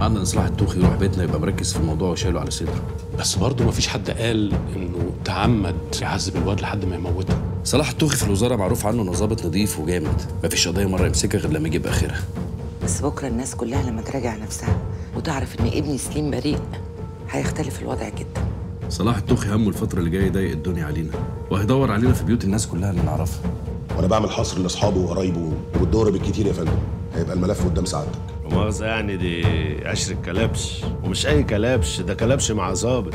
قعدنا نصلاح التوخي يروح بيتنا يبقى مركز في الموضوع وشايله على صدره. بس برضه مفيش حد قال إنه تعمد يعذب الواد لحد ما يموته. صلاح التوخي في الوزارة معروف عنه إنه ظابط نظيف وجامد. مفيش قضية مرة يمسكها غير لما يجيب آخرها. بس بكرة الناس كلها لما تراجع نفسها وتعرف إن ابني سليم بريء هيختلف الوضع جدا. صلاح التوخي همه الفترة اللي جاية يضيق الدنيا علينا وهيدور علينا في بيوت الناس كلها اللي نعرفها. وأنا بعمل حصر لأصحابه وقرايبه والدور بالكتير يا فندم. هيبقى الملف قدام سعادتك. مؤاخذة يعني دي عشر كلبش ومش أي كلبش ده كلبش مع ظابط.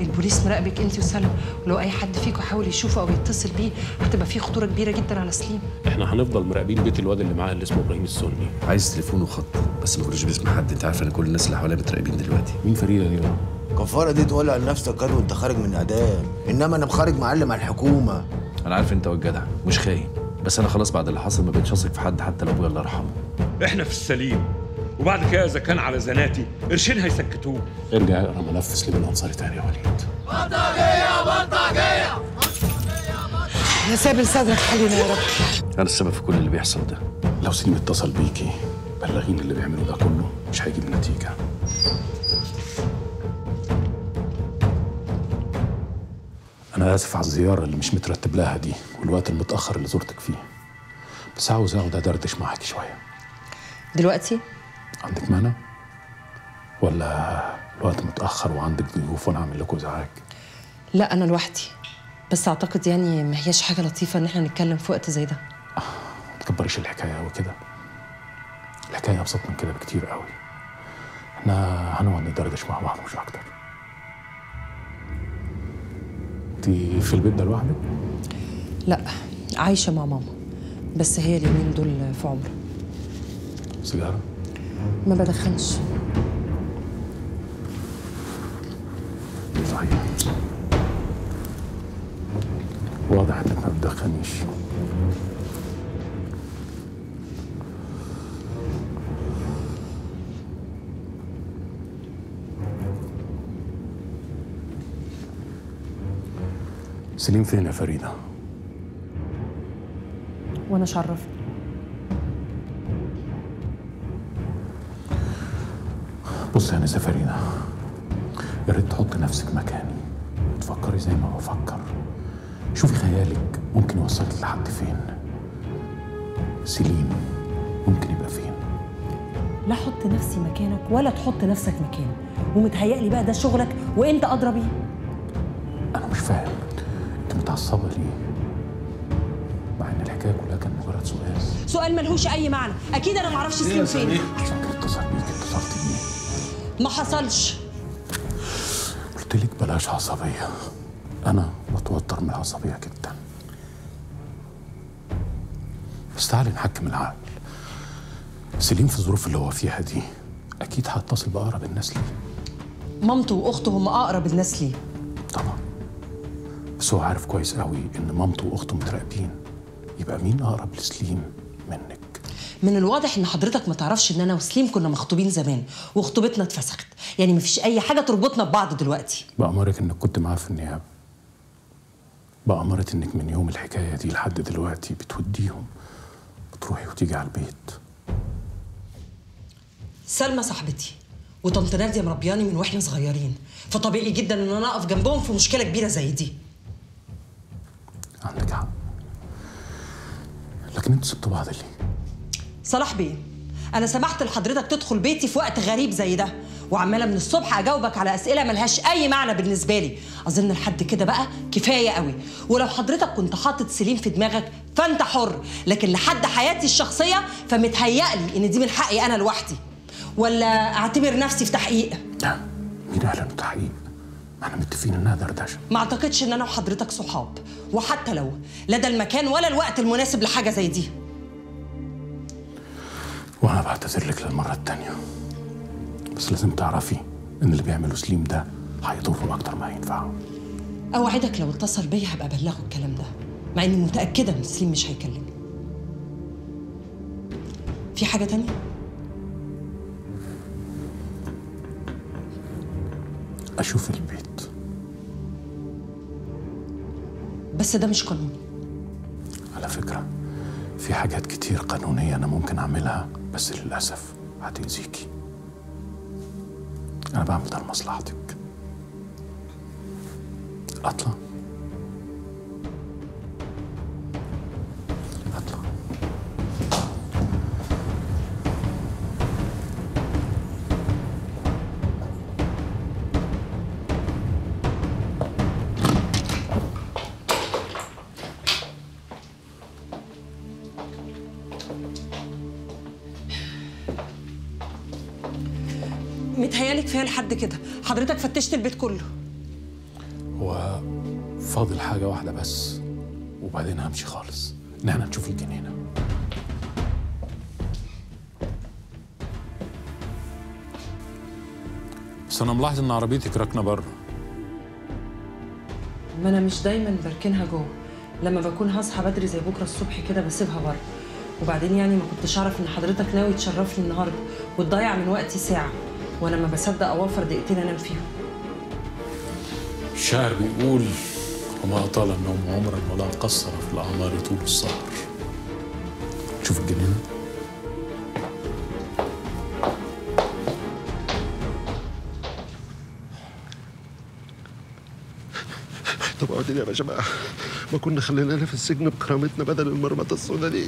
البوليس مراقبك أنت وسلمى ولو أي حد فيكم حاول يشوفه أو يتصل بيه هتبقى في خطورة كبيرة جدا على سليم. إحنا هنفضل مراقبين بيت الواد اللي معاه اللي اسمه إبراهيم السني. عايز تليفون وخط بس ما تقولش باسم حد. أنت عارف إن كل الناس اللي حواليا متراقبين دلوقتي. مين فريده دي بقى؟ كفارة دي تولع لنفسك كان وأنت خارج من اعدام إنما أنا بخارج معلم على الحكومة. أنا عارف أنت والجدع مش خاين. بس أنا خلاص بعد اللي حصل ما بقتش في حد حتى لو أبويا الله يرحمه. إحنا في السليم. وبعد كده إذا كان على زناتي قرشين هيسكتوه. ارجع اقرا ملف سليم الانصاري تاني يا وليد. يا سابل صدرك حلينا يا رب. أنا السبب في كل اللي بيحصل ده. لو سليم اتصل بيكي بلغيني اللي بيعمله ده كله مش هيجيب نتيجة. أنا آسف على الزيارة اللي مش مترتب لها دي والوقت المتأخر اللي زرتك فيه. بس عاوز اقعد أدردش معاكي شوية. دلوقتي؟ عندك مانع؟ ولا الوقت متأخر وعندك ضيوف وأنا اعمل لكم إزعاج؟ لا أنا لوحدي. بس أعتقد يعني ما هياش حاجة لطيفة إن إحنا نتكلم في وقت زي ده. ما تكبريش الحكاية قوي كده. الحكاية أبسط من كده بكتير قوي إحنا هنقعد ندردش مع بعض مش أكتر. أنت في البيت ده لوحدك؟ لا عايشة مع ماما. بس هي اليومين دول في عمره سيجارة؟ ما بدخنش. صحيح واضح إنك ما بتدخنيش. سليم فين يا فريدة؟ وأنا شرف بص يا نسا فريده يا ريت تحط نفسك مكاني. وتفكري زي ما بفكر. شوفي خيالك ممكن يوصلك لحد فين. سليم ممكن يبقى فين. لا أحط نفسي مكانك ولا تحط نفسك مكاني. ومتهيألي بقى ده شغلك وانت ادرى بيه أنا مش فاهم. أنت متعصبة ليه؟ مع إن الحكاية كلها كان مجرد سؤال. سؤال ملهوش أي معنى. أكيد أنا معرفش سليم فين. ما حصلش. قلت لك بلاش عصبية. أنا بتوتر من العصبية جدا. بس تعالي نحكم العقل. سليم في الظروف اللي هو فيها دي. أكيد هتصل بأقرب الناس ليه. مامته وأخته هم أقرب الناس ليه. طبعا. بس هو عارف كويس قوي إن مامته وأخته متراقبين. يبقى مين أقرب لسليم منك؟ من الواضح إن حضرتك ما تعرفش إن أنا وسليم كنا مخطوبين زمان وخطوبتنا اتفسخت. يعني مفيش أي حاجة تربطنا ببعض دلوقتي. بأمرك إنك كنت معاه في النيابة. بأمرت إنك من يوم الحكاية دي لحد دلوقتي بتوديهم بتروحي وتيجي على البيت. سلمى صاحبتي وطنط نادية مربياني من وإحنا صغيرين. فطبيعي جدا إن أنا أقف جنبهم في مشكلة كبيرة زي دي. عندك حق. لكن أنتوا سبتوا بعض ليه؟ صلاح بيه. أنا سمحت لحضرتك تدخل بيتي في وقت غريب زي ده وعمالة من الصبح أجاوبك على أسئلة ملهاش أي معنى بالنسبة لي. أظن لحد كده بقى كفاية قوي. ولو حضرتك كنت حاطط سليم في دماغك فأنت حر لكن لحد حياتي الشخصية فمتهيألي إن دي من حقي أنا لوحدي. ولا أعتبر نفسي في تحقيق؟ لا مين قال إنه تحقيق؟ إحنا متفقين إنها دردشة. ما أعتقدش إن أنا وحضرتك صحاب. وحتى لو لا ده المكان ولا الوقت المناسب لحاجة زي دي. وأنا بعتذر لك للمرة التانية. بس لازم تعرفي إن اللي بيعمله سليم ده هيضره أكتر ما هينفعه أوعدك لو اتصل بيا هبقى أبلغه الكلام ده مع إني متأكدة إن سليم مش هيكلمني. في حاجة تانية؟ أشوف البيت. بس ده مش قانوني. على فكرة في حاجات كتير قانونية أنا ممكن أعملها بس للأسف هتأذيكي. أنا بعمل ده لمصلحتك. أطلع. لحد كده. حضرتك فتشت البيت كله. هو فاضل حاجة واحدة بس وبعدين همشي خالص. إن إحنا نشوف الجنينة. بس أنا ملاحظ إن عربيتك راكنة بره. ما أنا مش دايما بركنها جوه. لما بكون هصحى بدري زي بكرة الصبح كده بسيبها بره. وبعدين يعني ما كنتش أعرف إن حضرتك ناوي تشرفني النهارده وتضيع من وقتي ساعة. وأنا ما بصدق اوفر دقيقتين أنام فيهم. الشاعر بيقول وما أطال النوم عمرا ولا قصر في الأعمار طول السهر. شوف الجنينة. طب اقعدين يا باشا بقى ما كنا خلينانا في السجن بكرامتنا بدل المرمطة السوداء دي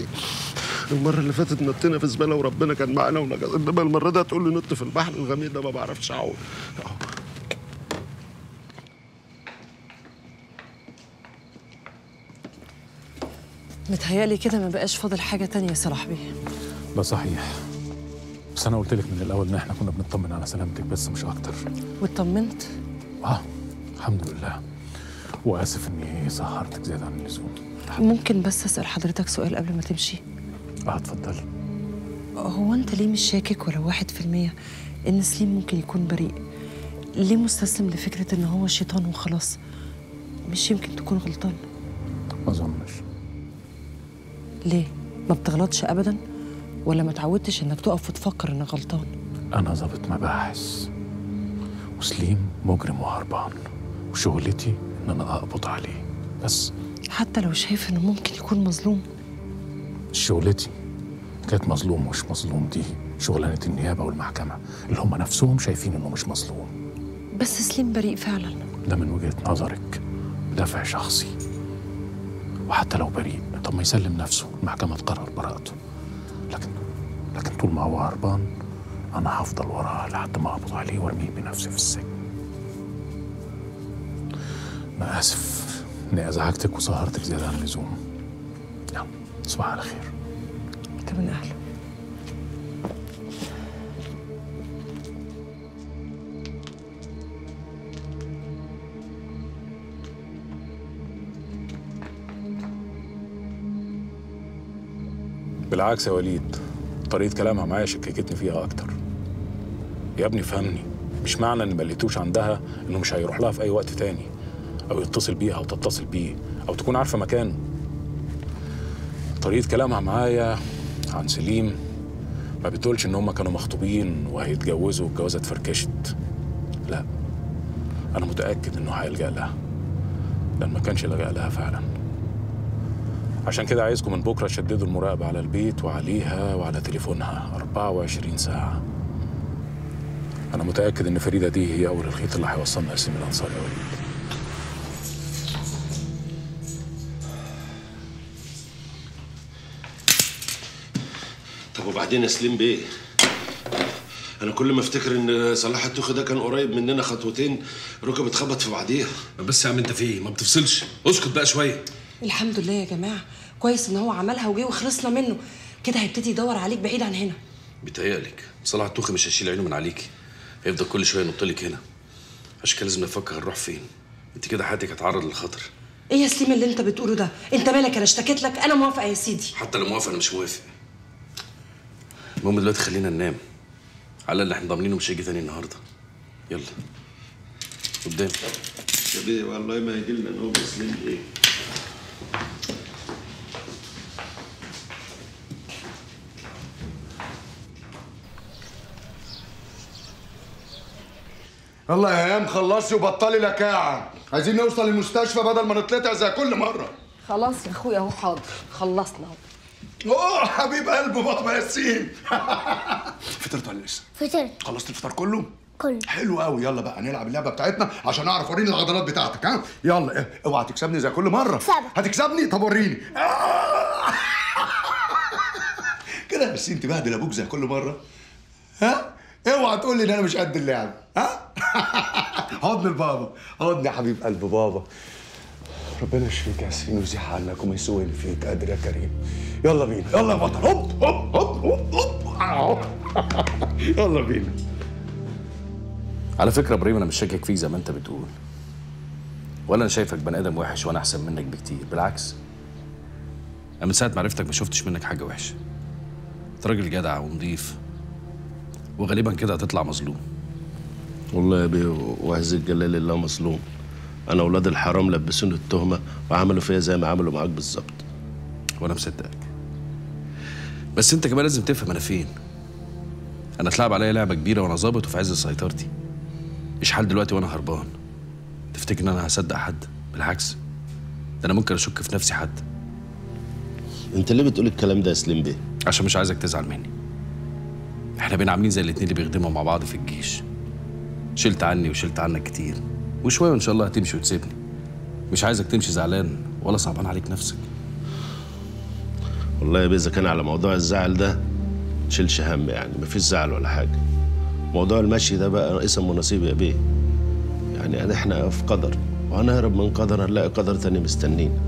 المرة اللي فاتت نطينا في زبالة وربنا كان معانا ونجز انما المرة دي هتقول لي نط في البحر الغميق ده ما بعرفش أعوم. أهو. متهيألي كده ما بقاش فاضل حاجة تانية يا صلاح بيه ده صحيح. بس أنا قلت لك من الأول إن إحنا كنا بنطمن على سلامتك بس مش أكتر. واطمنت آه الحمد لله. وآسف إني سهرتك زيادة عن اللزوم. ممكن بس أسأل حضرتك سؤال قبل ما تمشي؟ آه اتفضلي. هو انت ليه مش شاكك ولو واحد في المية إن سليم ممكن يكون بريء؟ ليه مستسلم لفكرة إن هو شيطان وخلاص؟ مش يمكن تكون غلطان. ما أظنش. ليه؟ ما بتغلطش ابدا؟ ولا ما تعودتش إنك تقف وتفكر إنك غلطان؟ أنا ضابط مباحث. وسليم مجرم وهربان. وشغلتي إن أنا أقبض عليه. بس حتى لو شايف إنه ممكن يكون مظلوم. شغلتي كانت مظلوم مش مظلوم دي شغلانة النيابة والمحكمة اللي هم نفسهم شايفين إنه مش مظلوم. بس سليم بريء فعلا. ده من وجهة نظرك. بدافع شخصي. وحتى لو بريء طب ما يسلم نفسه. المحكمة تقرر براءته. لكن لكن طول ما هو هربان أنا هفضل وراه لحد ما أقبض عليه وأرميه بنفسي في السجن. أنا آسف إني أزعجتك وسهرتك زيادة عن اللزوم. تصبح على خير. من أهله. بالعكس يا وليد طريقة كلامها معايا شككتني فيها أكتر. يا ابني فهمني مش معنى إن ما لقيتوش عندها إنه مش هيروح لها في أي وقت تاني أو يتصل بيها أو تتصل بيه أو تكون عارفة مكانه. طريقة كلامها معايا عن سليم ما بتقولش إن هما كانوا مخطوبين وهيتجوزوا والجوازة اتفركشت. لا أنا متأكد إنه هيلجأ لها. لأن ما كانش لجأ لها فعلا. عشان كده عايزكم من بكرة تشددوا المراقبة على البيت وعليها وعلى تليفونها 24 ساعة. أنا متأكد إن فريدة دي هي أول الخيط اللي هيوصلنا لسليم الانصار يا وليد وبعدين يا سليم بيه. أنا كل ما أفتكر إن صلاح التوخي ده كان قريب مننا خطوتين ركب اتخبط في بعضيها. بس يا عم أنت في إيه؟ ما بتفصلش. اسكت بقى شوية. الحمد لله يا جماعة. كويس إن هو عملها وجه وخلصنا منه. كده هيبتدي يدور عليك بعيد عن هنا. بيتهيألك صلاح التوخي مش هيشيل عينه من عليكي هيفضل كل شوية ينط لك هنا. عشان كده لازم نفكر هنروح فين. أنت كده حياتك هتعرض للخطر. إيه يا سليم اللي أنت بتقوله ده؟ أنت مالك؟ أنا اشتكيت لك. أنا موافقة يا سيدي. حتى لو موافق أنا مش موافق. المهم دلوقتي خلينا ننام. على اللي إحنا ضامنينه مش هيجي تاني النهارده. يلا. قدام يا بيه والله ما يجي لنا نوم سليم بيه يلا يا هيام خلصي وبطلي لكاعة عايزين نوصل المستشفى بدل ما نتلطع زي كل مرة. خلاص يا أخويا اهو حاضر. خلصنا. اهو أوه حبيب قلب بابا ياسين. فطرت ولا لسه؟ فطرت. خلصت الفطار كله؟ كله. حلو قوي. يلا بقى نلعب اللعبة بتاعتنا عشان أعرف وريني العضلات بتاعتك ها؟ يلا إيه، اوعى تكسبني زي كل مرة. هتكسبني؟ طب وريني. كده بس انت بهدل أبوك زي كل مرة. ها؟ اوعى تقول لي إن أنا مش قد اللعب ها؟ حضن البابا حضن يا حبيب قلب بابا. ربنا يشفيك يا ياسين ويزيح عنك وما يسوء اللي فيك. قادر يا كريم. يلا بينا. يلا يا بطل. هوب هوب هوب هوب هوب. يلا بينا. على فكرة إبراهيم أنا مش شاكك فيك زي ما أنت بتقول. ولا أنا شايفك بني آدم وحش وأنا أحسن منك بكتير. بالعكس. أنا من ساعة ما عرفتك ما شفتش منك حاجة وحشة. أنت راجل جدع ونضيف. وغالبا كده هتطلع مظلوم. والله يا بيه وعز الجلال الله مظلوم. أنا أولاد الحرام لبسوني التهمة وعملوا فيا زي ما عملوا معاك بالظبط. وأنا مصدقك. بس أنت كمان لازم تفهم أنا فين. أنا اتلعب عليا لعبة كبيرة وأنا ظابط وفي عز سيطرتي. مش حال دلوقتي وأنا هربان. تفتكر إن أنا هصدق حد؟ بالعكس. ده أنا ممكن أشك في نفسي حد. أنت ليه بتقول الكلام ده يا سليم بيه عشان مش عايزك تزعل مني. إحنا بقينا عاملين زي الاتنين اللي بيخدموا مع بعض في الجيش. شلت عني وشلت عنك كتير. وشوية وإن شاء الله هتمشي وتسيبني. مش عايزك تمشي زعلان ولا صعبان عليك نفسك. والله يا بيه اذا كان على موضوع الزعل ده تشيلش هم يعني مفيش زعل ولا حاجة. موضوع المشي ده بقى اسم ونصيب يا بيه. يعني إحنا في قدر وهنهرب من قدر هنلاقي قدر تاني مستنينا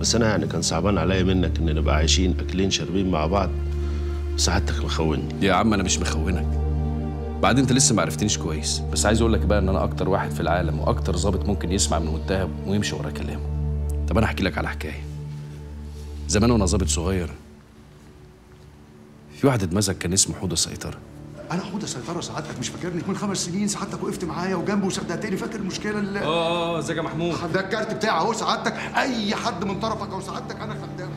بس أنا يعني كان صعبان عليا منك إن نبقى عايشين أكلين شاربين مع بعض سعادتك مخوني. يا عم أنا مش مخونك. بعدين انت لسه ما عرفتنيش كويس. بس عايز أقول لك بقى ان أنا أكتر واحد في العالم وأكتر ظابط ممكن يسمع من متهم ويمشي ورا كلامه. طب أنا احكي لك على حكاية. زمان وأنا ظابط صغير في واحد اتمسك كان اسمه حوض السيطرة. أنا حوض السيطرة سعادتك مش فاكرني. من خمس سنين سعادتك وقفت معايا وجنبي وصدقتني فاكر المشكلة اللي آه آه ازيك يا محمود؟ ده الكارت بتاعي أهو سعادتك. أي حد من طرفك أو سعادتك أنا خدامه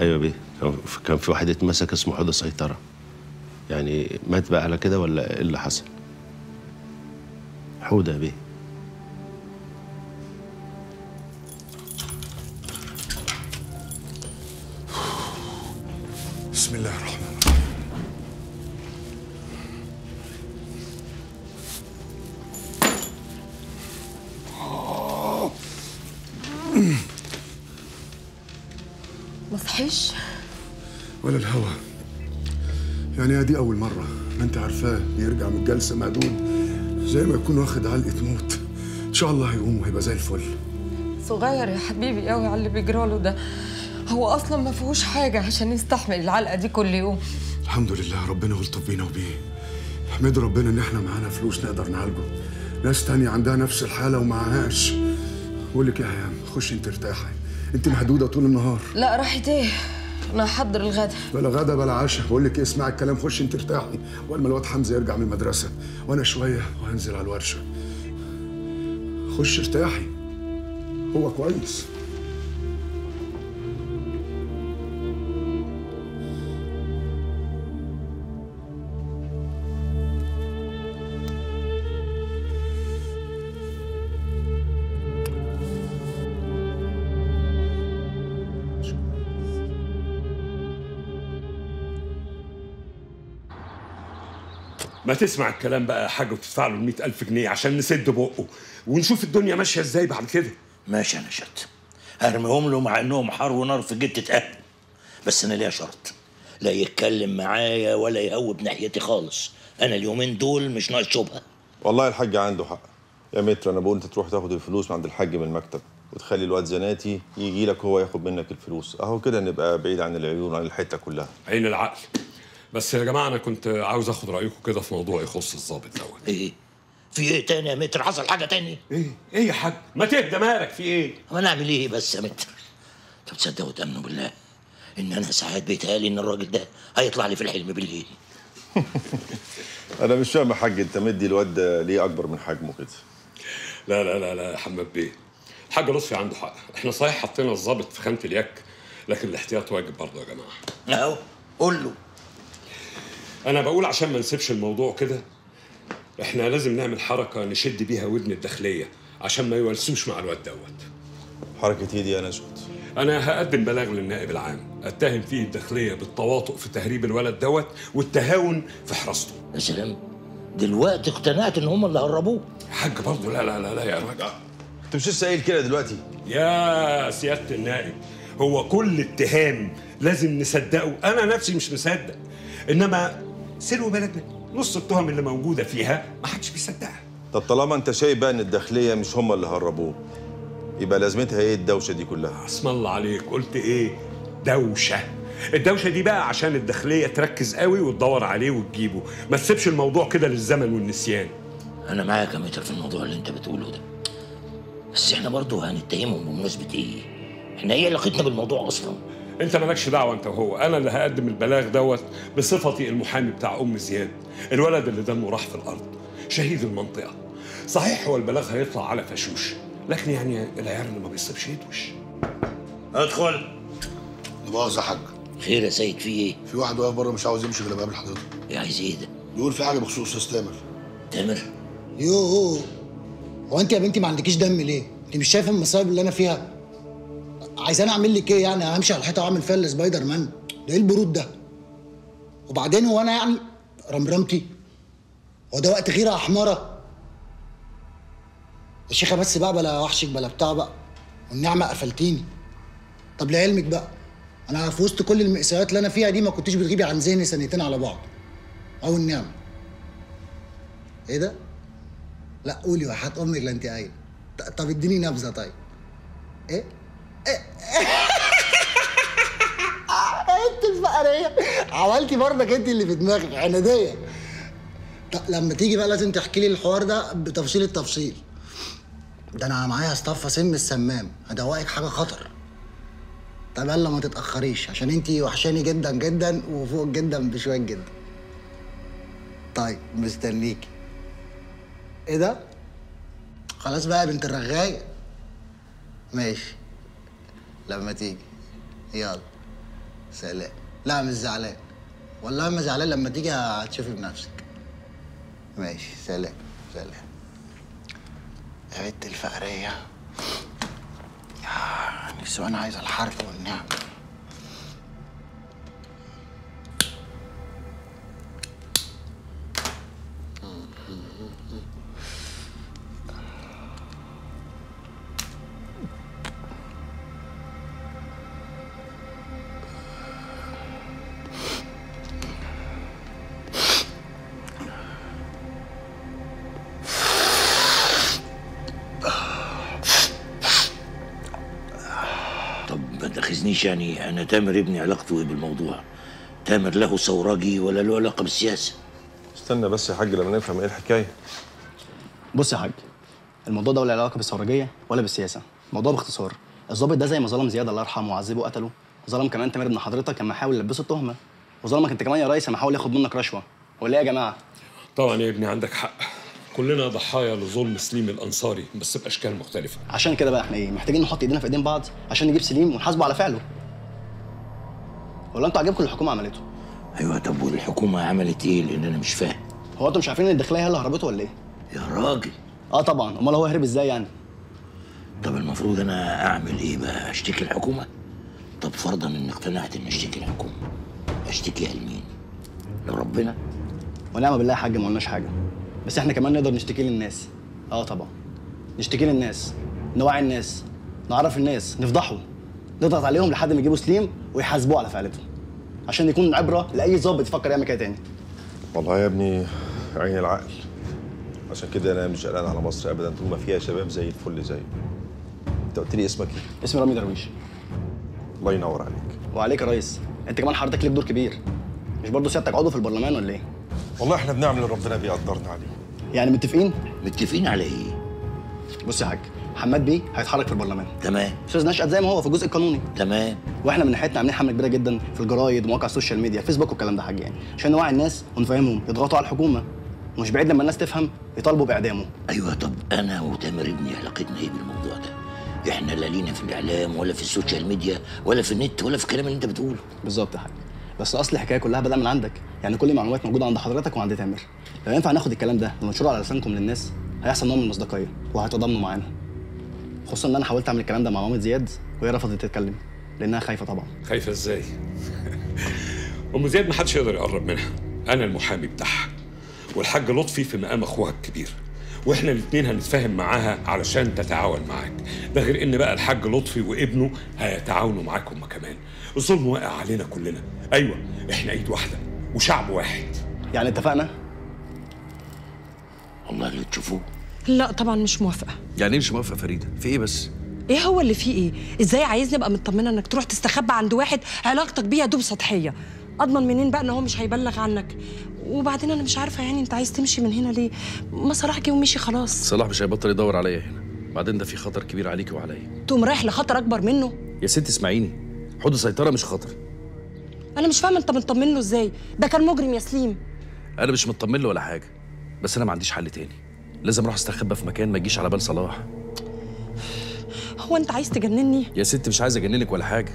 أيوه بيه. كان- في واحد اتمسك اسمه حوض السيطرة. يعني مات بقى على كده ولا إيه اللي حصل؟ حوده يا بيه. بسم الله الرحمن الرحيم. ما صحيش؟ ولا الهوى. يعني ادي أول مرة. ما أنت عارفاه بيرجع من الجلسة مهدود زي ما يكون واخد علقة موت. إن شاء الله هيقوم وهيبقى زي الفل. صغير يا حبيبي قوي على اللي بيجراله ده. هو أصلا ما فيهوش حاجة عشان يستحمل العلقة دي كل يوم. الحمد لله ربنا يلطف بينا وبيه. احمد ربنا إن إحنا معانا فلوس نقدر نعالجه. ناس تانية عندها نفس الحالة ومعهاش. بقول لك يا هيام خش أنت ارتاحي. أنت مهدودة طول النهار. لا راحت إيه؟ أنا هحضر الغدا. بلا غدا بلا عشاء. بقول لك إيه اسمعي الكلام خش انت ارتاحي. اول ما الواد حمزة يرجع من المدرسة وأنا شوية وهنزل على الورشة. خش ارتاحي. هو كويس. ما تسمع الكلام بقى يا حاج وتدفع له ال ألف جنيه عشان نسد بقه ونشوف الدنيا ماشية إزاي بعد كده. ماشي يا نشط هرميهم له مع إنهم حار ونار في جتة أهل. بس أنا ليا شرط. لا يتكلم معايا ولا يهوب ناحيتي خالص. أنا اليومين دول مش ناقص شبهة. والله الحاج عنده حق. يا متر أنا بقول أنت تروح تاخد الفلوس من عند الحاج من المكتب وتخلي الواد زناتي يجي لك هو ياخد منك الفلوس. أهو كده نبقى بعيد عن العيون عن الحتة كلها. عين العقل. بس يا جماعة أنا كنت عاوز آخد رأيكم كده في موضوع يخص الضابط دوت. إيه؟ في إيه تاني يا متر؟ حصل حاجة تاني؟ إيه؟ إيه يا حاج؟ ما تهدى مالك في إيه؟ ما نعمل إيه بس يا متر؟ طب تصدقوا وتامنوا بالله إن أنا ساعات بيتهيألي إن الراجل ده هيطلع لي في الحلم بالليل. أنا مش فاهم يا حاج أنت مدي الواد ده ليه أكبر من حجمه كده؟ لا لا لا لا يا حماد بيه. الحاج لطفي عنده حق. إحنا صحيح حطينا الضابط في خانة اليك لكن الاحتياط واجب برضه يا جماعة. أهو قول له. أنا بقول عشان ما نسيبش الموضوع كده إحنا لازم نعمل حركة نشد بيها ودن الداخلية عشان ما يولسوش مع الواد دوت. حركة إيه دي يا نشوت أنا هقدم بلاغ للنائب العام أتهم فيه الداخلية بالتواطؤ في تهريب الولد دوت والتهاون في حراسته. يا سلام دلوقتي اقتنعت إن هم اللي هربوه. حاج برضه لا لا لا لا يا راجل. أنت مش لسه قايل كده دلوقتي؟ يا سيادة النائب هو كل اتهام لازم نصدقه. أنا نفسي مش مصدق إنما سلو بلدنا نص التهم اللي موجودة فيها ما حدش بيصدقها. طب طالما انت شايف بقى ان الداخلية مش هم اللي هربوه يبقى لازمتها إيه الدوشة دي كلها؟ اسم الله عليك قلت إيه؟ دوشة. الدوشة دي بقى عشان الداخلية تركز قوي وتدور عليه وتجيبه. ما تسيبش الموضوع كده للزمن والنسيان. أنا معاك يا متر في الموضوع اللي انت بتقوله ده. بس إحنا برضه هنتهمهم بمناسبة إيه؟ إحنا إيه علاقتنا بالموضوع أصلا. انت مالكش دعوة انت وهو أنا اللي هقدم البلاغ دوت بصفتي المحامي بتاع أم زياد الولد اللي دمه راح في الأرض شهيد المنطقة صحيح هو البلاغ هيطلع على فشوش لكن يعني العيال اللي ما بيصيبش يدوش ادخل لا مؤاخذة يا حاج خير يا سيد في إيه؟ في واحد واقف بره مش عاوز يمشي غير يقابل حضرتك إيه عايز إيه ده؟ بيقول في حاجة بخصوص أستاذ تامر تامر يوه هو انت يا بنتي ما عندكيش دم ليه؟ انت مش شايفة المصايب اللي أنا فيها؟ عايزاني اعمل لك إيه يعني همشي على الحيطة واعمل فيها السبايدر مان؟ ده إيه البرود ده؟ وبعدين هو أنا يعني رمرمتي؟ هو ده وقت غيرة يا حماره؟ يا شيخة بس بقى بلا وحشك بلا بتاع بقى والنعمة قفلتيني طب لعلمك بقى أنا في وسط كل المأساوات اللي أنا فيها دي ما كنتش بتغيبي عن ذهني سنتين على بعض أو النعمة إيه ده؟ لا قولي وحياة أمك لا أنت قايلة طب اديني نبذة طيب إيه؟ انت الفقرية. عملتي برضك انت اللي في دماغك عنادية. لما تيجي بقى لازم تحكي لي الحوار ده بتفصيل التفصيل. ده أنا معايا اصطفى سم السمام. هدوقك حاجة خطر. طب يلا ما تتأخريش عشان انت وحشاني جدا جدا وفوق جدا بشوية جدا. طيب مستنيكي. إيه ده؟ خلاص بقى يا بنت الرغاية. ماشي. لما تيجي يلا. سلام. لا مش زعلان. والله ما زعلان لما تيجي هتشوفي بنفسك. ماشي. سلام. سلام. يا بنت الفقرية. يا نفسي وأنا عايز الحرف والنعم. تاخذنيش يعني أنا تامر ابني علاقته إيه بالموضوع؟ تامر له ثورجي ولا له علاقة بالسياسة. استنى بس يا حاج لما نفهم إيه الحكاية. بص يا حاج الموضوع ده ولا علاقة بالثورجيه ولا بالسياسة. الموضوع باختصار الضابط ده زي ما ظلم زياد الله يرحمه وعذبه وقتله. ظلم كمان تامر ابن حضرتك لما حاول يلبسه التهمة. وظلمك أنت كمان يا ريس لما حاول ياخد منك رشوة. ولا إيه يا جماعة؟ طبعا يا ابني عندك حق. كلنا ضحايا لظلم سليم الأنصاري بس بأشكال مختلفة. عشان كده بقى إحنا إيه محتاجين نحط إيدينا في إيدين بعض عشان نجيب سليم ونحاسبه على فعله. ولا أنتوا عاجبكم اللي الحكومة عملته؟ أيوه طب والحكومة عملت إيه لأن أنا مش فاهم؟ هو أنتوا مش عارفين إن الداخلية هي اللي هربته ولا إيه؟ يا راجل. آه طبعا. أمال هو هرب إزاي يعني؟ طب المفروض أنا أعمل إيه بقى؟ أشتكي الحكومة؟ طب فرضا ان اقتنعت ان أشتكي الحكومة. اشتكيها لمين لربنا؟ ونعم بالله يا حاج ما قلناش حاجة. بس إحنا كمان نقدر نشتكي للناس. آه طبعا. نشتكي للناس نوعي الناس نعرف الناس نفضحهم نضغط عليهم لحد ما يجيبوا سليم ويحاسبوه على فعلتهم. عشان يكون عبرة لأي ظابط يفكر يعمل كده تاني. والله يا ابني عين العقل. عشان كده أنا مش قلقان على مصر ابدا طول ما فيها شباب زي الفل زيه أنت قلت لي اسمك إيه؟ اسمي رامي درويش. الله ينور عليك. وعليك يا ريس. أنت كمان حضرتك ليك دور كبير. مش برضه سيادتك عضو في البرلمان ولا إيه؟ والله إحنا بنعمل اللي ربنا بيقدرنا عليه. يعني متفقين؟ متفقين على إيه؟ بص يا حاج حماد بيه هيتحرك في البرلمان. تمام. أستاذ نشأت زي ما هو في الجزء القانوني. تمام. وإحنا من ناحيتنا عاملين حملة كبيرة جدا في الجرايد ومواقع ال social media Facebook والكلام ده حاج يعني. عشان نوعي الناس ونفهمهم يضغطوا على الحكومة. ومش بعيد لما الناس تفهم يطالبوا بإعدامه. أيوه طب أنا وتامر ابني علاقتنا إيه بالموضوع ده؟ إحنا لا لينا في الإعلام ولا في ال social media ولا في النت ولا في الكلام اللي أنت بتقوله. بالظبط يا حاج. بس اصل الحكاية كلها بدأ من عندك. يعني كل المعلومات موجودة عند حضرتك وعند تامر. لو ينفع ناخد الكلام ده وننشره على لسانكم للناس هيحصل نوع من المصداقية وهيتضامنوا معانا. خصوصا إن أنا حاولت أعمل الكلام ده مع مامة زياد وهي رفضت تتكلم لأنها خايفة طبعا. خايفة إزاي؟ أم زياد ما حدش يقدر يقرب منها. أنا المحامي بتاعها. والحاج لطفي في مقام أخوها الكبير. وإحنا الاثنين هنتفاهم معاها علشان تتعاون معاك. ده غير ان بقى الحاج لطفي وابنه هيتعاونوا معاك هما كمان. الظلم واقع علينا كلنا. أيوه إحنا ايد واحدة وشعب واحد. يعني اتفقنا؟ والله اللي تشوفوه. لا طبعا مش موافقة. يعني إيه مش موافقة فريدة؟ في إيه بس؟ إيه هو اللي فيه إيه؟ إزاي عايزني أبقى مطمنة إنك تروح تستخبى عند واحد علاقتك بيه يا دوب سطحية؟ أضمن منين بقى إن هو مش هيبلغ عنك؟ وبعدين أنا مش عارفة يعني أنت عايز تمشي من هنا ليه؟ ما صلاح جه ومشي خلاص. صلاح مش هيبطل يدور عليا هنا. بعدين ده في خطر كبير عليكي وعليا. تقوم رايح لخطر أكبر منه؟ يا ست اسمعيني حدود سيطرة مش خطر. أنا مش فاهمة أنت مطمن له إزاي؟ ده كان مجرم يا سليم. أنا مش مطمن له ولا حاجة بس أنا ما عنديش حل تاني. لازم أروح أستخبى في مكان ما يجيش على بال صلاح. هو أنت عايز تجنني؟ يا ست مش عايز أجننك ولا حاجة.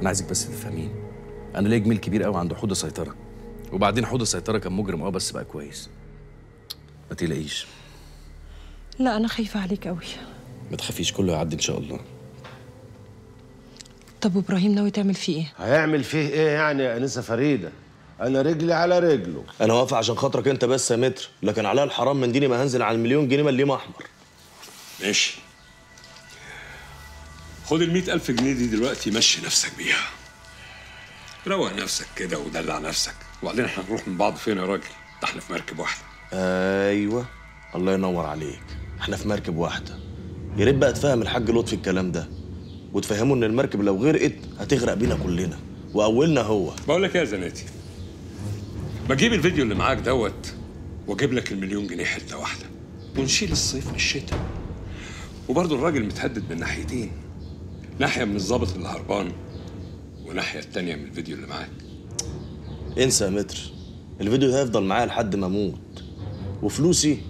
أنا عايزك بس تفهميني. أنا ليا جميل كبير قوي عنده حوض سيطرة. وبعدين حوض السيطرة كان مجرم. آه بس بقى كويس. ما تقلقيش. لا أنا خايفة عليك قوي ما تخافيش كله هيعدي إن شاء الله. طب وابراهيم ناوي تعمل فيه إيه؟ هيعمل فيه إيه يعني؟ يا انسه فريدة. أنا رجلي على رجله. أنا واقف عشان خاطرك أنت بس يا متر. لكن عليا الحرام من ديني ما هنزل على المليون جنيه مليم أحمر. ماشي. خد ال ألف جنيه دي دلوقتي مشي نفسك بيها. روق نفسك كده ودلع نفسك. وبعدين إحنا هنروح من بعض فين يا راجل؟ ده إحنا في مركب واحدة. أيوه. الله ينور عليك. إحنا في مركب واحدة. يا ريت بقى تفهم الحاج لطفي الكلام ده. وتفهمه إن المركب لو غرقت هتغرق بينا كلنا. وأولنا هو. بقول لك إيه يا زناتي؟ بجيب الفيديو اللي معاك دوت وأجيب لك المليون جنيه حتة واحدة. ونشيل الصيف من الشتاء. وبرضه الراجل متهدد من ناحيتين. ناحية من الظابط اللي هربان وناحية التانية من الفيديو اللي معاك. انسى يا متر. الفيديو ده هيفضل معايا لحد ما أموت. وفلوسي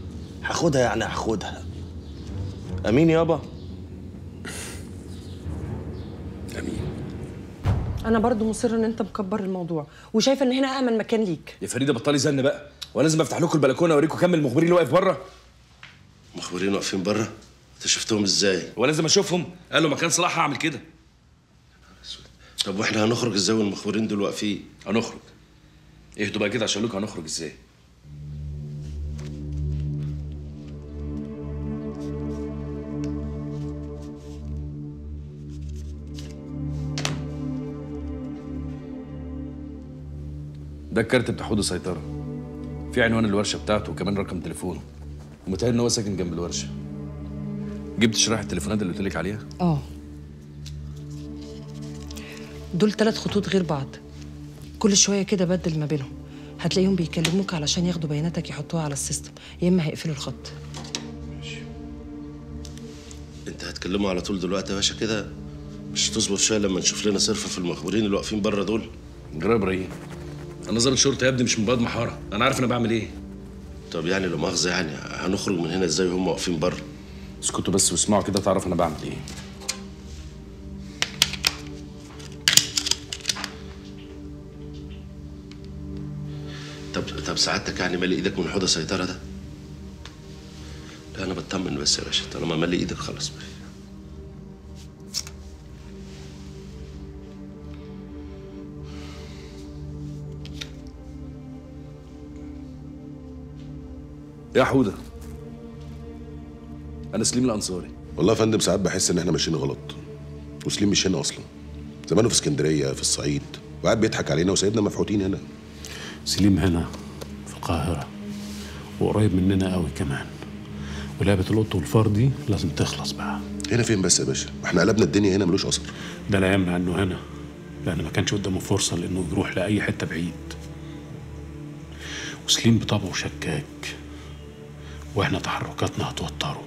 هاخدها يعني هاخدها. أمين يابا؟ أنا برضو مصره إن أنت مكبر الموضوع وشايفه إن هنا امن مكان ليك. يا فريدة بطلي زن بقى وأنا لازم أفتح لكم البلكونة أوريكم كم المخبرين اللي واقف بره. مخبرين واقفين بره؟ أنت شفتهم إزاي؟ ولازم أشوفهم. قالوا مكان صلاح هعمل كده. طب وإحنا هنخرج إزاي والمخبرين دول واقفين؟ هنخرج. اهدوا بقى كده عشان لكم هنخرج إزاي؟ ده الكارت بتاع حوض السيطرة. في عنوان الورشة بتاعته وكمان رقم تليفونه. ومتهيألي إن هو ساكن جنب الورشة. جبت شرايح التليفونات اللي قلت لك عليها؟ آه. دول ثلاث خطوط غير بعض. كل شوية كده بدل ما بينهم. هتلاقيهم بيكلموك علشان ياخدوا بياناتك يحطوها على السيستم. يا إما هيقفلوا الخط. انت هتكلمه على طول دلوقتي يا باشا كده؟ مش تصبر شوية لما نشوف لنا صرفه في المخبرين اللي واقفين بره دول؟ جرى إبراهيم أنا ظابط شرطة يا ابني مش من بلد محارة. أنا عارف أنا بعمل إيه. طب يعني لو مؤاخذة يعني هنخرج من هنا إزاي وهم واقفين بره؟ اسكتوا بس واسمعوا كده تعرف أنا بعمل إيه. سعادتك يعني مالي إيدك من حوض السيطرة ده؟ لا أنا بطمن بس يا باشا طالما مالي إيدك خلاص يا حودة أنا سليم الأنصاري. والله يا فندم ساعات بحس إن إحنا ماشيين غلط وسليم مش هنا أصلا. زمانه في اسكندرية في الصعيد وقاعد بيضحك علينا وسايبنا مفحوطين هنا. سليم هنا. القاهرة. وقريب مننا قوي كمان. ولعبة القط والفار دي لازم تخلص بقى. هنا فين بس يا باشا؟ إحنا قلبنا الدنيا هنا ملوش أثر. ده لا يمنع إنه هنا لأن ما كانش قدامه فرصة لإنه يروح لأي حتة بعيد. وسليم بطبعه شكاك وإحنا تحركاتنا هتوتره.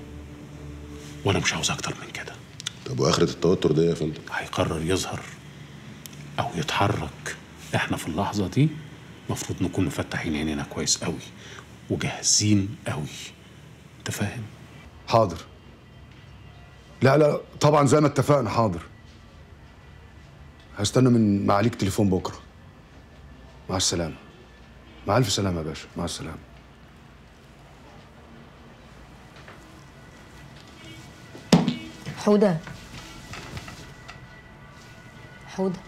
وأنا مش عاوز أكتر من كده. طب وآخرة التوتر ده يا فندم؟ هيقرر يظهر أو يتحرك إحنا في اللحظة دي المفروض نكون مفتحين عينينا كويس قوي وجاهزين قوي. أنت فاهم؟ حاضر. لا لا طبعا زي ما اتفقنا حاضر. هستنى من معاليك تليفون بكرة. مع السلامة. مع ألف سلامة يا باشا. مع السلامة. حودة. حودة.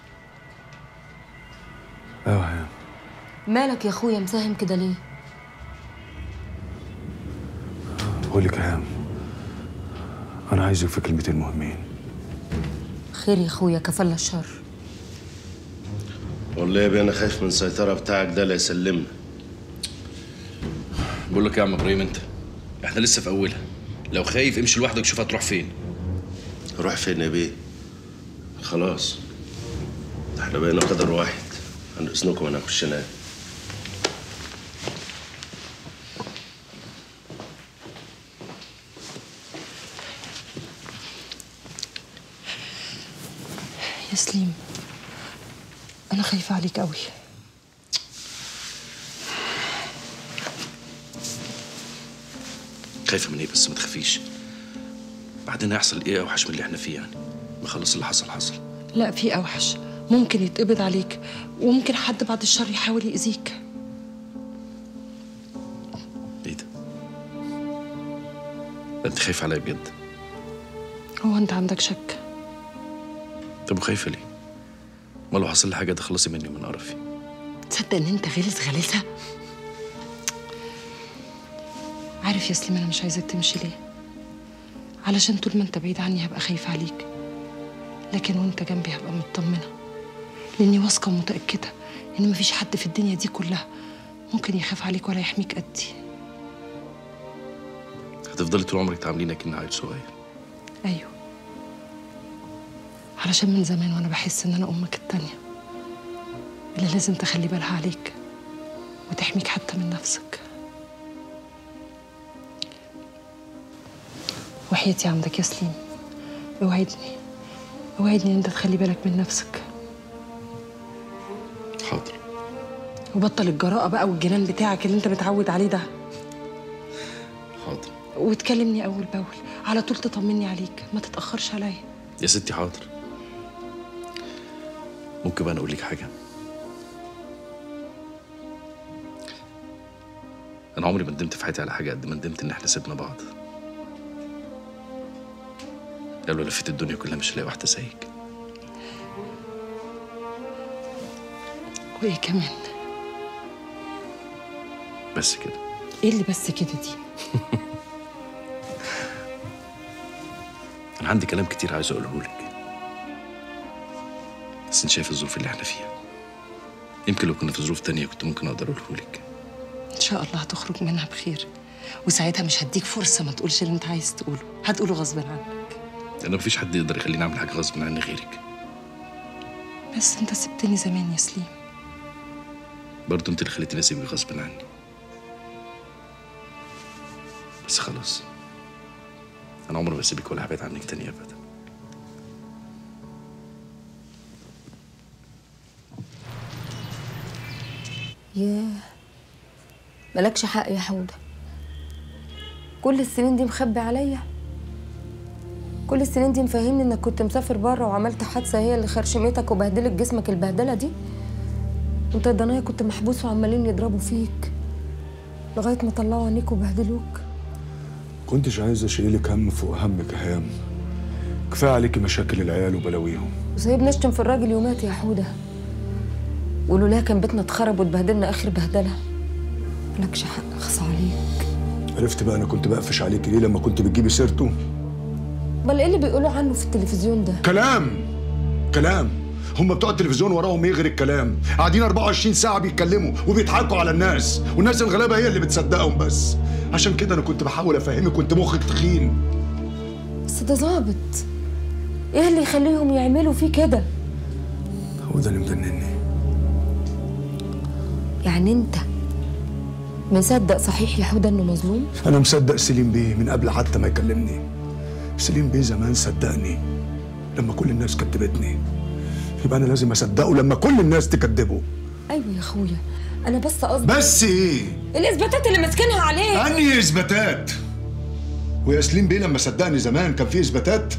مالك يا أخويا مساهم كده ليه؟ بقول لك يا هام أنا عايزك في كلمتين مهمين. خير يا أخويا كفل الشر. والله يا بيه أنا خايف من السيطرة بتاعك ده لا يسلمنا. بقول لك يا عم إبراهيم أنت إحنا لسه في أولها. لو خايف امشي لوحدك شوف هتروح فين. روح فين يا بيه خلاص. ده إحنا بقينا قدر واحد. عن اذنكم أنا اخش انام يا سليم عليك قوي خايفه من إيه بس ما تخافيش بعدين هيحصل إيه أوحش من اللي إحنا فيه يعني؟ ما خلص اللي حصل حصل. لا في أوحش. ممكن يتقبض عليك وممكن حد بعد الشر يحاول يأذيك. إيه ده؟ أنت خايفه عليا بجد؟ هو أنت عندك شك؟ طب وخايفه ليه؟ ما لو حصل لي حاجة تخلصي مني ومن قرفي. تصدق إن أنت غلس غلسة؟ عارف يا سليم أنا مش عايزاك تمشي ليه؟ علشان طول ما أنت بعيد عني هبقى خايفة عليك. لكن وأنت جنبي هبقى مطمنة. لأني واثقة ومتأكدة إن مفيش حد في الدنيا دي كلها ممكن يخاف عليك ولا يحميك قدي. هتفضلي طول عمرك تعامليني كأني عيل صغير. أيوه. علشان من زمان وأنا بحس إن أنا أمك التانية. اللي لازم تخلي بالها عليك وتحميك حتى من نفسك. وحياتي عندك يا سليم أوعدني أوعدني إن أنت تخلي بالك من نفسك. حاضر. وبطل الجراءة بقى والجنان بتاعك اللي أنت متعود عليه ده. حاضر. وتكلمني أول بأول على طول تطمني عليك ما تتأخرش عليا. يا ستي حاضر. ممكن بقى أنا أقول لك حاجة؟ أنا عمري ما ندمت في حياتي على حاجة قد ما ندمت إن إحنا سيبنا بعض. يا لو لفيت الدنيا كلها مش هلاقي واحدة زيك. وإيه كمان؟ بس كده. إيه اللي بس كده دي؟ أنا عندي كلام كتير عايز أقوله لك. بس انت شايف الظروف اللي إحنا فيها. يمكن لو كنا في ظروف تانية كنت ممكن أقدر أقوله لك. إن شاء الله هتخرج منها بخير. وساعتها مش هديك فرصة ما تقولش اللي أنت عايز تقوله. هتقوله غصب عنك. لأن مفيش حد يقدر يخليني أعمل حاجة غصب عني غيرك. بس أنت سبتني زمان يا سليم. برضه أنت اللي خليتني أسيبك غصب عني. بس خلاص. أنا عمري ما اسيبك ولا هبعد عنك تاني ابدا. ياه مالكش حق يا حودة. كل السنين دي مخبي عليا؟ كل السنين دي مفهمني إنك كنت مسافر بره وعملت حادثة هي اللي خرشمتك وبهدلت جسمك البهدلة دي؟ انت يا ضنايا كنت محبوس وعمالين يضربوا فيك لغاية ما طلعوا عينيك وبهدلوك؟ كنتش عايز اشيلك هم فوق همك يا هام. كفاية عليكي مشاكل العيال وبلاويهم. وسايبني اشتم في الراجل يومات يا حودة. ولولا كان بيتنا اتخرب واتبهدلنا آخر بهدلة. مالكش حق خص عليك. عرفت بقى أنا كنت بقفش عليكي ليه لما كنت بتجيبي سيرته؟ بل إيه اللي بيقولوا عنه في التلفزيون ده؟ كلام! كلام! هم بتوع التلفزيون وراهم إيه غير الكلام؟ قاعدين 24 ساعة بيتكلموا وبيضحكوا على الناس والناس الغلابة هي اللي بتصدقهم بس. عشان كده أنا كنت بحاول أفهمك كنت مخك تخين. بس ده ظابط. إيه اللي يخليهم يعملوا فيه كده؟ هو ده اللي مجنني يعني انت مصدق صحيح يا حوده انه مظلوم؟ أنا مصدق سليم بيه من قبل حتى ما يكلمني. سليم بيه زمان صدقني لما كل الناس كدبتني يبقى أنا لازم أصدقه لما كل الناس تكذبه. أيوه يا أخويا أنا بس قصدي بس إيه؟ الإثباتات اللي ماسكينها عليه. أنهي إثباتات؟ ويا سليم بيه لما صدقني زمان كان في إثباتات؟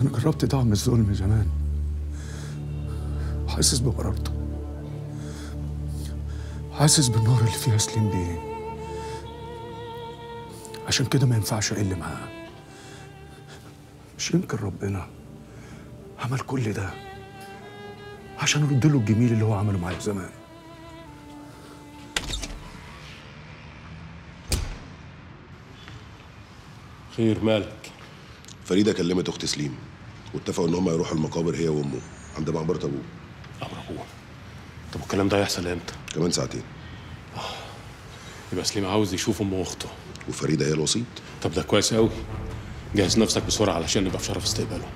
أنا جربت دعم الظلم زمان. حاسس بمرارته. حاسس بالنار اللي فيها سليم بيه. عشان كده ما ينفعش أقل معاه. مش يمكن ربنا عمل كل ده عشان ارد له الجميل اللي هو عمله معايا زمان. خير مالك؟ فريدة كلمت اخت سليم. واتفقوا إن هم يروحوا المقابر هي وأمه. عند مقبره أبوه. ابوه طب والكلام ده هيحصل إمتى؟ كمان ساعتين. يبقى سليم عاوز يشوف امه وأخته. وفريدة هي الوسيط؟ طب ده كويس قوي جهز نفسك بسرعة علشان نبقى في شرف استقباله.